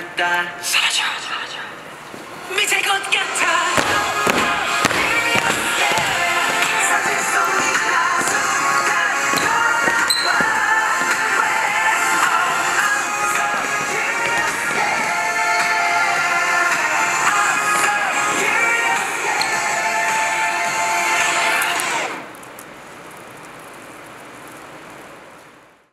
사라져 사라져 미칠 것 같아